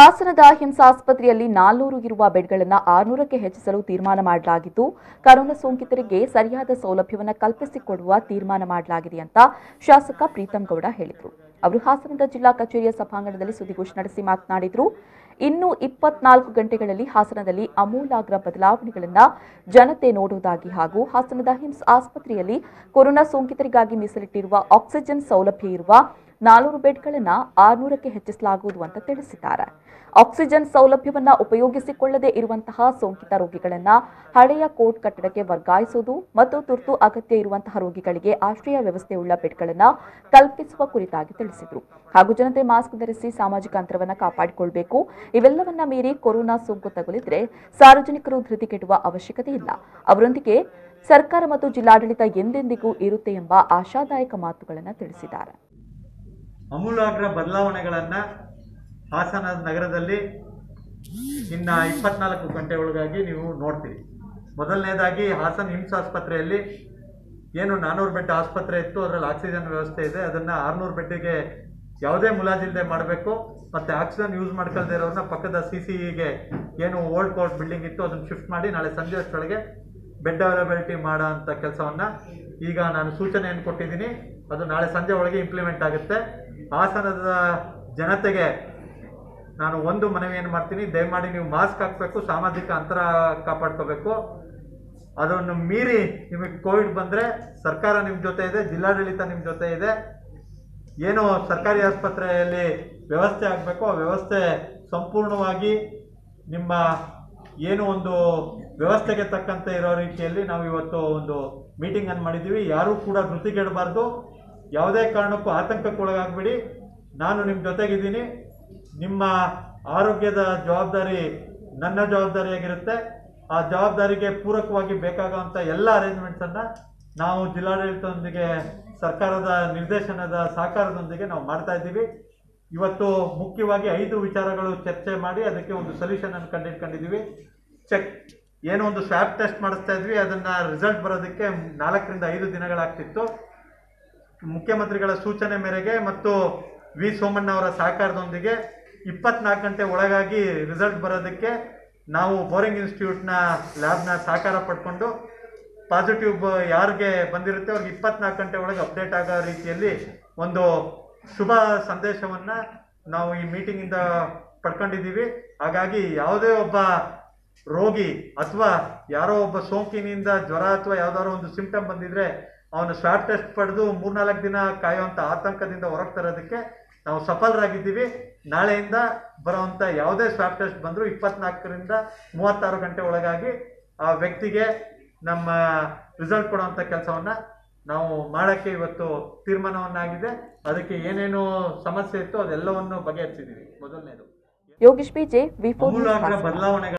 ಹಾಸನದ ಹಿಮ್ಸ್ ಆಸ್ಪತ್ರೆಯಲ್ಲಿ ನಾಲ್ನೂರು ಇರುವ ಬೆಡ್ಗಳನ್ನು ಆರುನೂರಕ್ಕೆ ಹೆಚ್ಚಿಸಲು ತೀರ್ಮಾನ ಮಾಡಲಾಗಿದ್ದು, ಕರೋನಾ ಸೋಂಕಿತರಿಗೆ ಸರಿಯಾದ ಸೌಲಭ್ಯವನ್ನು ಕಲ್ಪಿಸಿಕೊಡುವ ತೀರ್ಮಾನ ಮಾಡಲಾಗಿದೆ ಅಂತ ಶಾಸಕ ಪ್ರೀತಂ ಗೌಡ ಹೇಳಿದರು. ಅವರು ಹಾಸನದ ಜಿಲ್ಲಾ ಕಚೇರಿಯ ಸಭಾಂಗಣದಲ್ಲಿ ಸುದ್ದಿಗೋಷ್ಠಿ ನಡೆಸಿ ಮಾತನಾಡಿದರು. ಇನ್ನು ಇಪ್ಪತ್ನಾಲ್ಕು ಗಂಟೆಗಳಲ್ಲಿ ಹಾಸನದಲ್ಲಿ ಅಮೂಲಾಗ್ರ ಬದಲಾವಣೆಗಳನ್ನು ಜನತೆ ನೋಡುವುದಾಗಿ ಹಾಗೂ ಹಾಸನದ ಹಿಮ್ಸ್ ಆಸ್ಪತ್ರೆಯಲ್ಲಿ ಕೊರೋನಾ ಸೋಂಕಿತರಿಗಾಗಿ ಮೀಸಲಿಟ್ಟಿರುವ ಆಕ್ಸಿಜನ್ ಸೌಲಭ್ಯ ಇರುವ ನಾಲ್ನೂರು ಬೆಡ್ಗಳನ್ನು ಆರುನೂರಕ್ಕೆ ಹೆಚ್ಚಿಸಲಾಗುವುದು ಅಂತ ತಿಳಿಸಿದ್ದಾರೆ. ಆಕ್ಸಿಜನ್ ಸೌಲಭ್ಯವನ್ನು ಉಪಯೋಗಿಸಿಕೊಳ್ಳದೇ ಇರುವಂತಹ ಸೋಂಕಿತ ರೋಗಿಗಳನ್ನು ಹಳೆಯ ಕೋರ್ಟ್ ಕಟ್ಟಡಕ್ಕೆ ವರ್ಗಾಯಿಸುವುದು ಮತ್ತು ತುರ್ತು ಅಗತ್ಯ ಇರುವಂತಹ ರೋಗಿಗಳಿಗೆ ಆಶ್ರಯ ವ್ಯವಸ್ಥೆಯುಳ್ಳ ಬೆಡ್ಗಳನ್ನು ಕಲ್ಪಿಸುವ ಕುರಿತಾಗಿ ತಿಳಿಸಿದರು. ಹಾಗೂ ಜನತೆ ಮಾಸ್ಕ್ ಧರಿಸಿ ಸಾಮಾಜಿಕ ಅಂತರವನ್ನು ಕಾಪಾಡಿಕೊಳ್ಬೇಕು. ಇವೆಲ್ಲವನ್ನ ಮೀರಿ ಕೊರೋನಾ ಸೋಂಕು ತಗುಲಿದ್ರೆ ಸಾರ್ವಜನಿಕರು ಧೃತಿಗೆಡುವ ಅವಶ್ಯಕತೆ ಇಲ್ಲ. ಅವರೊಂದಿಗೆ ಸರ್ಕಾರ ಮತ್ತು ಜಿಲ್ಲಾಡಳಿತ ಎಂದೆಂದಿಗೂ ಇರುತ್ತೆ ಎಂಬ ಆಶಾದಾಯಕ ಮಾತುಗಳನ್ನು ತಿಳಿಸಿದ್ದಾರೆ. ಅಮೂಲಾಗ್ರ ಬದಲಾವಣೆಗಳನ್ನು ಹಾಸನ ನಗರದಲ್ಲಿ ಇನ್ನ ಇಪ್ಪತ್ನಾಲ್ಕು ಗಂಟೆ ಒಳಗಾಗಿ ನೀವು ನೋಡ್ತೀರಿ. ಮೊದಲನೇದಾಗಿ ಹಾಸನ ಹಿಮ್ಸ್ ಆಸ್ಪತ್ರೆಯಲ್ಲಿ ಏನು ನಾನ್ನೂರು ಬೆಡ್ ಆಸ್ಪತ್ರೆ ಇತ್ತು, ಅದರಲ್ಲಿ ಆಕ್ಸಿಜನ್ ವ್ಯವಸ್ಥೆ ಇದೆ, ಅದನ್ನು ಆರುನೂರು ಬೆಡ್ಡಿಗೆ ಯಾವುದೇ ಮುಲಾಜಿಲ್ಲದೆ ಮಾಡಬೇಕು, ಮತ್ತು ಆಕ್ಸಿಜನ್ ಯೂಸ್ ಮಾಡ್ಕೊಳ್ದೇ ಇರೋರನ್ನ ಪಕ್ಕದ ಸಿ ಸಿಗೆ ಏನು ಓಲ್ಡ್ ಕೋರ್ಟ್ ಬಿಲ್ಡಿಂಗ್ ಇತ್ತು, ಅದನ್ನು ಶಿಫ್ಟ್ ಮಾಡಿ ನಾಳೆ ಸಂಜೆ ಅಷ್ಟೊಳಗೆ ಬೆಡ್ ಅವೈಲಬಿಲಿಟಿ ಮಾಡೋ ಅಂಥ ಕೆಲಸವನ್ನು ಈಗ ನಾನು ಸೂಚನೆಯನ್ನು ಕೊಟ್ಟಿದ್ದೀನಿ. ಅದು ನಾಳೆ ಸಂಜೆ ಒಳಗೆ ಇಂಪ್ಲಿಮೆಂಟ್ ಆಗುತ್ತೆ. ಹಾಸನದ ಜನತೆಗೆ ನಾನು ಒಂದು ಮನವಿಯನ್ನು ಮಾಡ್ತೀನಿ. ದಯಮಾಡಿ ನೀವು ಮಾಸ್ಕ್ ಹಾಕಬೇಕು, ಸಾಮಾಜಿಕ ಅಂತರ ಕಾಪಾಡ್ಕೋಬೇಕು. ಅದನ್ನು ಮೀರಿ ನಿಮಗೆ ಕೋವಿಡ್ ಬಂದರೆ ಸರ್ಕಾರ ನಿಮ್ಮ ಜೊತೆ ಇದೆ, ಜಿಲ್ಲಾಡಳಿತ ನಿಮ್ಮ ಜೊತೆ ಇದೆ. ಏನು ಸರ್ಕಾರಿ ಆಸ್ಪತ್ರೆಯಲ್ಲಿ ವ್ಯವಸ್ಥೆ ಆಗಬೇಕು ಆ ವ್ಯವಸ್ಥೆ ಸಂಪೂರ್ಣವಾಗಿ ನಿಮ್ಮ ಏನು ಒಂದು ವ್ಯವಸ್ಥೆಗೆ ತಕ್ಕಂತೆ ಇರೋ ರೀತಿಯಲ್ಲಿ ನಾವು ಇವತ್ತು ಒಂದು ಮೀಟಿಂಗನ್ನು ಮಾಡಿದ್ದೀವಿ. ಯಾರೂ ಕೂಡ ಧೃತಿಗೆಡಬಾರ್ದು. ಯಾವುದೇ ಕಾರಣಕ್ಕೂ ಆತಂಕಕ್ಕೊಳಗಾಗಬೇಡಿ ನಾನು ನಿಮ್ಮ ಜೊತೆಗಿದ್ದೀನಿ. ನಿಮ್ಮ ಆರೋಗ್ಯದ ಜವಾಬ್ದಾರಿ ನನ್ನ ಜವಾಬ್ದಾರಿಯಾಗಿರುತ್ತೆ. ಆ ಜವಾಬ್ದಾರಿಗೆ ಪೂರಕವಾಗಿ ಬೇಕಾಗುವಂಥ ಎಲ್ಲ ಅರೇಂಜ್ಮೆಂಟ್ಸನ್ನು ನಾವು ಜಿಲ್ಲಾಡಳಿತದೊಂದಿಗೆ ಸರ್ಕಾರದ ನಿರ್ದೇಶನದ ಸಹಕಾರದೊಂದಿಗೆ ನಾವು ಮಾಡ್ತಾ ಇದ್ದೀವಿ. ಇವತ್ತು ಮುಖ್ಯವಾಗಿ ಐದು ವಿಚಾರಗಳು ಚರ್ಚೆ ಮಾಡಿ ಅದಕ್ಕೆ ಒಂದು ಸೊಲ್ಯೂಷನ್ ಅನ್ನು ಕಂಡಿಟ್ಕೊಂಡಿದ್ದೀವಿ ಚೆಕ್ ಏನೋ ಒಂದು ಸ್ವ್ಯಾಬ್ ಟೆಸ್ಟ್ ಮಾಡಿಸ್ತಾ ಇದ್ವಿ. ಅದನ್ನು ರಿಸಲ್ಟ್ ಬರೋದಕ್ಕೆ ನಾಲ್ಕರಿಂದ ಐದು ದಿನಗಳಾಗ್ತಿತ್ತು. ಮುಖ್ಯಮಂತ್ರಿಗಳ ಸೂಚನೆ ಮೇರೆಗೆ ಮತ್ತು ವಿ ಸೋಮಣ್ಣ ಅವರ ಸಹಕಾರದೊಂದಿಗೆ ಇಪ್ಪತ್ನಾಲ್ಕು ಗಂಟೆ ಒಳಗಾಗಿ ರಿಸಲ್ಟ್ ಬರೋದಕ್ಕೆ ನಾವು ಬೋರಿಂಗ್ ಇನ್ಸ್ಟಿಟ್ಯೂಟ್ನ ಲ್ಯಾಬ್ನ ಸಹಕಾರ ಪಡ್ಕೊಂಡು ಪಾಸಿಟಿವ್ ಯಾರಿಗೆ ಬಂದಿರುತ್ತೆ, ಅವ್ರಿಗೆ ಇಪ್ಪತ್ನಾಲ್ಕು ಗಂಟೆ ಒಳಗೆ ಅಪ್ಡೇಟ್ ಆಗೋ ರೀತಿಯಲ್ಲಿ ಒಂದು ಶುಭ ಸಂದೇಶವನ್ನು ನಾವು ಈ ಮೀಟಿಂಗಿಂದ ಪಡ್ಕೊಂಡಿದ್ದೀವಿ. ಹಾಗಾಗಿ ಯಾವುದೇ ಒಬ್ಬ ರೋಗಿ ಅಥವಾ ಯಾರೋ ಒಬ್ಬ ಸೋಂಕಿನಿಂದ ಜ್ವರ ಅಥವಾ ಯಾವ್ದಾದ್ರು ಒಂದು ಸಿಂಪ್ಟಮ್ ಬಂದಿದ್ರೆ ಅವನು ಶಾರ್ಟ್ ಟೆಸ್ಟ್ ಪಡೆದು ಮೂರ್ನಾಲ್ಕು ದಿನ ಕಾಯುವಂಥ ಆತಂಕದಿಂದ ಹೊರಗೆ ತರೋದಕ್ಕೆ ನಾವು ಸಫಲರಾಗಿದ್ದೀವಿ. ನಾಳೆಯಿಂದ ಬರುವಂಥ ಯಾವುದೇ ಶಾರ್ಟ್ ಟೆಸ್ಟ್ ಬಂದರೂ ಇಪ್ಪತ್ನಾಲ್ಕರಿಂದ ಮೂವತ್ತಾರು ಗಂಟೆ ಒಳಗಾಗಿ ಆ ವ್ಯಕ್ತಿಗೆ ನಮ್ಮ ರಿಸಲ್ಟ್ ಕೊಡುವಂಥ ಕೆಲಸವನ್ನು ನಾವು ಮಾಡೋಕ್ಕೆ ಇವತ್ತು ತೀರ್ಮಾನವನ್ನಾಗಿದೆ. ಅದಕ್ಕೆ ಏನೇನು ಸಮಸ್ಯೆ ಇತ್ತು ಅದೆಲ್ಲವನ್ನು ಬಗೆಹರಿಸಿದ್ದೀವಿ. ಮೊದಲನೇದು. ಯೋಗೇಶ್ ಬಿಜೆ ಬದಲಾವಣೆಗಳ